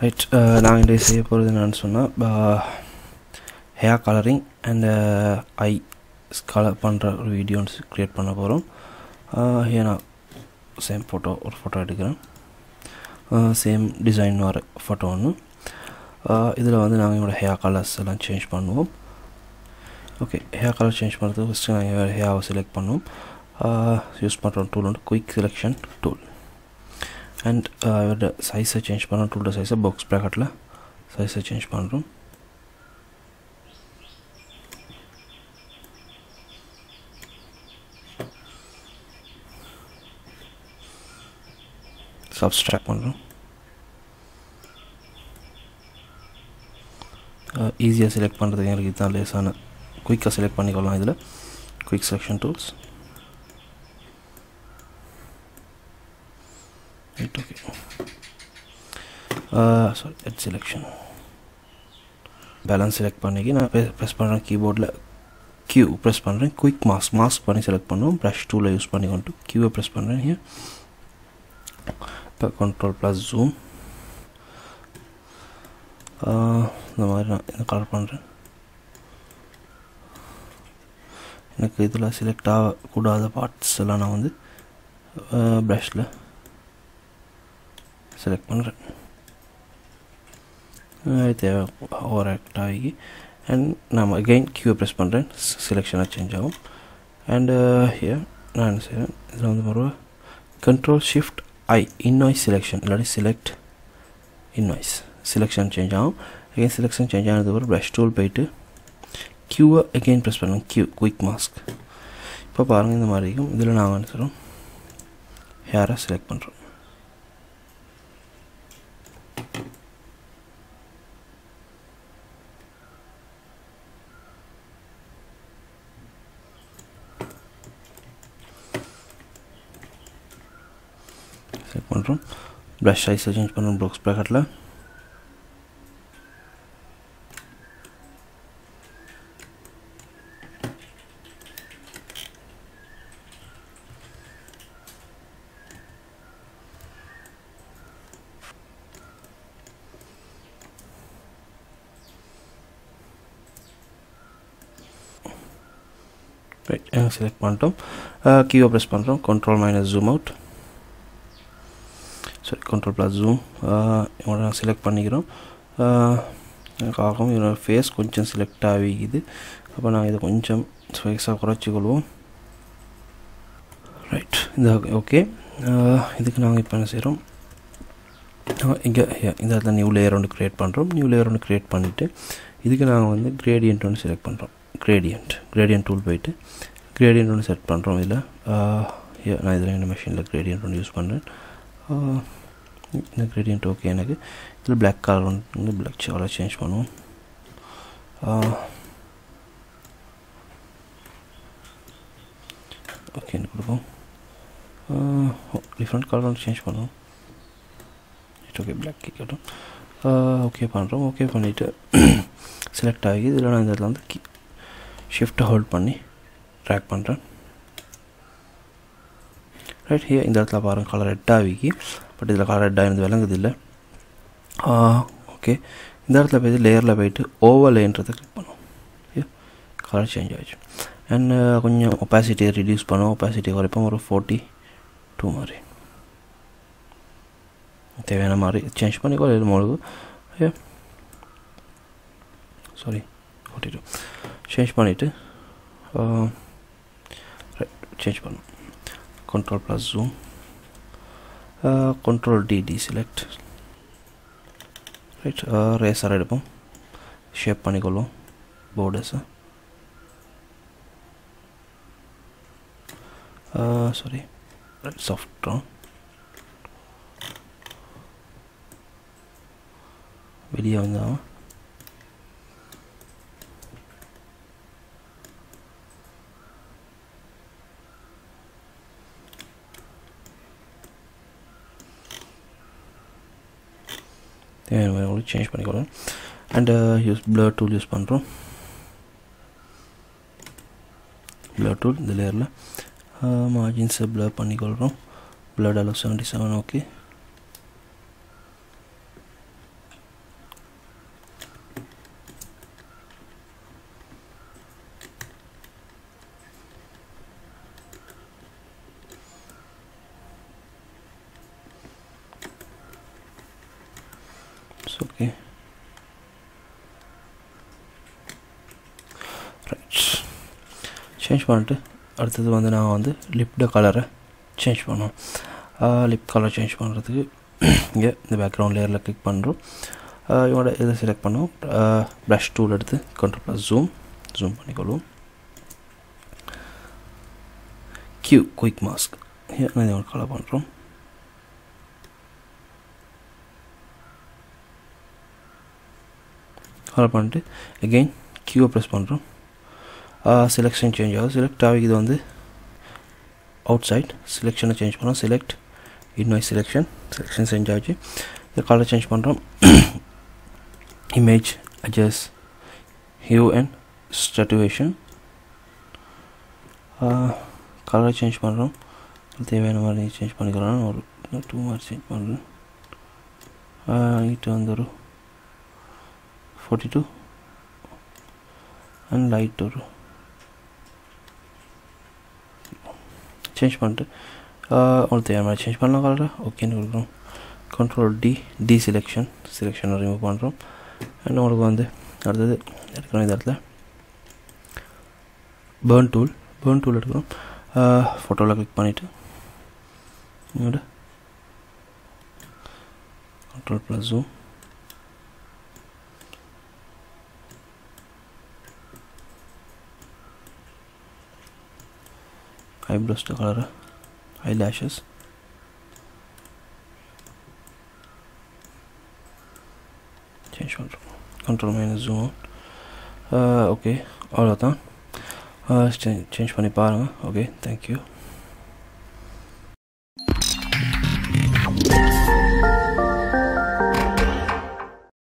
Right uh, நாங்கள் இன்றைய செய்ய போகிறது என்னென்னு சொன்னால் hair colouring and eye colour uh, பண்ணுற ஒரு வீடியோஸ் க்ரியேட் பண்ண போகிறோம் ஏன்னா நான் சேம் ஃபோட்டோ ஒரு ஃபோட்டோ எடுக்கிறேன். சேம் டிசைன் வர ஃபோட்டோ ஒன்று இதில் வந்து நாங்கள் என்னோடய ஹேர் கலர்ஸ் எல்லாம் சேஞ்ச் பண்ணுவோம். ஓகே ஹேர் கலர் சேஞ்ச் பண்ணுறதுக்கு ஃபஸ்ட்டு நாங்கள் ஹேர் செலக்ட் பண்ணுவோம். யூஸ் பண்ணுற டூல் வந்து குயிக் செலெக்ஷன் டூல் அண்ட் அதோட சைஸை சேஞ்ச் பண்ணுறோம் டூலோட சைஸை பாக்ஸ் ப்ராக்கெட்டில் சைஸை சேஞ்ச் பண்ணுறோம் சப்ஸ்ட்ராக்ட் பண்ணுறோம் ஈஸியாக செலக்ட் பண்ணுறதுக்கு எனக்கு இதுதான் லேஸான குயிக்காக செலக்ட் பண்ணிக்கலாம் இதில். Quick selection tools right okay sorry head selection balance select பண்ணிக்கி நான் ப்ரெஸ் பண்ணுறேன் கீபோர்டில் கியூ ப்ரெஸ் பண்ணுறேன் குயிக் மாஸ்க் மாஸ்க் பண்ணி செலக்ட் பண்ணுவோம். ப்ரஷ் டூவில் யூஸ் பண்ணி கொண்டு கியூவை ப்ரெஸ் பண்ணுறேன் ஹியர் இப்போ கண்ட்ரோல் ப்ளஸ் ஜூம் இந்த மாதிரி நான் இந்த கலர் பண்ணுறேன் எனக்கு இதில் செலக்ட் ஆகக்கூடாத பார்ட்ஸ் எல்லாம் நான் வந்து uh, ப்ரஷில் செலக்ட் பண்ணுறேன் தேவை ஓவர் ஆக்ட் ஆகி அண்ட் நான் அகெயின் கியூ ப்ரெஸ் பண்ணுறேன் செலெக்ஷனாக சேஞ்ச் ஆகும். அண்ட் ஹியர் uh, நான் என்ன செய்வேன்? இதில் வந்து மறுவ control shift I inverse selection இல்லாட்டி செலக்ட் இன்வாய்ஸ் செலெக்ஷன் சேஞ்ச் ஆகும். அகெயின் செலெக்ஷன் சேஞ்ச் ஆனதுக்கப்புறம் ப்ரஷ் டூல் போயிட்டு கியூவை அகெயின் ப்ரெஸ் பண்ணுவோம் கியூ குயிக் மாஸ்க் இப்போ பாருங்கள் இந்த மாதிரி இருக்கும். இதில் நாங்கள் என்ன சொல்கிறோம் ஹேரை செலக்ட் பண்ணுறோம் செலக்ட் பண்ணுறோம் ப்ளஷ் சைஸை சேஞ்ச் பண்ணுறோம் பாக்ஸ் ப்ராக்கெட்டில் ரைட் செலக்ட் பண்ணிட்டோம் கீவை ப்ரெஸ் பண்ணுறோம் கண்ட்ரோல் மைனஸ் ஜூம் அவுட் சரி கண்ட்ரோல் ப்ளஸ் ஜூம் இவனை நான் செலக்ட் பண்ணிக்கிறோம். Uh, எனக்கு ஆகும் என்னோடய ஃபேஸ் கொஞ்சம் செலக்ட் ஆகிக்குது அப்போ நான் இதை கொஞ்சம் ஸ்பைஸாக குறைச்சிக்கொள்வோம் ரைட் இந்த ஓகே uh, இதுக்கு நாங்கள் இப்போ என்ன செய்கிறோம் இங்கே இந்த இடத்துல நியூ லேயர் ஒன்று க்ரியேட் பண்ணுறோம் நியூ லேயர் ஒன்று க்ரியேட் பண்ணிவிட்டு இதுக்கு நாங்கள் வந்து கிரேடியன்ட் ஒன்று செலக்ட் பண்ணுறோம் கிரேடியன்ட் கிரேடியன்ட் டூல் போயிட்டு கிரேடியன்ட் ஒன்று செட் பண்ணுறோம் இதில். Uh, நான் இதில் என்ன மிஷினில் கிரேடியன்ட் ஒன்று யூஸ் பண்ணுறேன் கிரேடியன்ட் ஓகே எனக்கு. இதில் பிளாக் கலர் வந்து பிளாக் கலர் சேஞ்ச் பண்ணுவோம். ஓகேன்னு கொடுப்போம். டிஃப்ரெண்ட் கலர் வந்து சேஞ்ச் பண்ணுவோம். இட் ஓகே பிளாக் கேட்கட்டும் ஓகே பண்ணுறோம் ஓகே பண்ணிவிட்டு செலக்ட் ஆகி இதில் நான் இந்த இடத்துல வந்து கி ஷிஃப்ட்டை ஹோல்ட் பண்ணி ட்ராக் பண்ணுறேன் ரைட் ஹியர் இந்த இடத்துல பாருங்கள் கலர் ரெட் ஆகிக்கி பட் இதில் கலர் இருந்து விளங்குது இல்லை ஓகே இந்த இடத்துல போய் லேயரில் போயிட்டு ஓவர்லேன்றதை கிளிக் பண்ணுவோம். கலர் சேஞ்ச் ஆகிடுச்சு அண்ட் கொஞ்சம் ஒப்பாசிட்டியை ரிடியூஸ் பண்ணும் ஒப்பாசிட்டி குறைப்போம். ஒரு ஃபோர்ட்டி டூ மாதிரி. தேவையான மாதிரி சேஞ்ச் பண்ணிக்கோ இது மூலகு சாரி ஃபோர்ட்டி டூ சேஞ்ச் பண்ணிவிட்டு சேஞ்ச் பண்ணும் control plus zoom. Uh, control D deselect right eraser எடுப்போம் ஷேப் பண்ணிக்கொள்வோம் போர்டர்ஸை சாரி ரைட் சாஃப்ட் வெளியே வந்தால் தேவையான சேஞ்ச் பண்ணிக்கிறோம் and use blur tool use பண்ணுறோம் ப்ளர் டூல் இந்த லேயரில் மார்ஜின்ஸை ப்ளர் பண்ணிக்கொள்கிறோம் ப்ளட் அளவு seventy seven okay okay right change பண்ணிட்டு அடுத்தது வந்து நான் வந்து லிப்ட கலரை சேஞ்ச் பண்ணோம் லிப் கலர் சேஞ்ச் பண்ணுறதுக்கு இங்கே இந்த பேக்ரவுண்ட் லேயரில் கிளிக் பண்ணுறோம் இவனோட இதை செலக்ட் பண்ணோம் ப்ரஷ் டூல் எடுத்து கண்ட்ரோல் ப்ளஸ் ஜூம் ஜூம் பண்ணிக்கொள்வோம். கியூ குயிக் மாஸ்க் நான் இதை கலர் பண்ணுறோம் ஃபாலோ பண்ணிட்டு எகெயின் கியூவை ப்ரெஸ் பண்ணுறோம் செலெக்ஷன் சேஞ்ச் ஆகும் செலக்ட் ஆகிது. வந்து அவுட் சைட் செலெக்ஷனை சேஞ்ச் பண்ணுறோம் select inverse selection selection change ஆச்சு. இந்த கலர் சேஞ்ச் பண்ணுறோம் image adjust hue and saturation colour change பண்ணுறோம் தேவையான மாதிரி சேஞ்ச் பண்ணிக்கலாம். ஒரு டூ மாதிரி சேஞ்ச் பண்ணுறேன் இட்டு வந்துடும் 42 and light ஒரு சேஞ்ச் பண்ணிட்டு அவ்வளோ தேவை மாதிரி சேஞ்ச் பண்ணலாம் கலரை ஓகேன்னு கொடுக்குறோம் கண்ட்ரோல் டி டி செலெக்ஷன் செலெக்ஷனை ரிமூவ் பண்ணுறோம் அண்ட் உங்களுக்கு வந்து அடுத்தது எடுக்கணும் இந்த இடத்துல. பேர்ன் டூல் பேர்ன் டூல் எடுக்கிறோம் ஃபோட்டோவில் கிளிக் பண்ணிவிட்டு control plus zoom eyebrows to color eyelashes change control control minus zoom out uh, okay அவ்வளோதான் சேஞ்ச் பண்ணி பாருங்கள் ஓகே தேங்க்யூ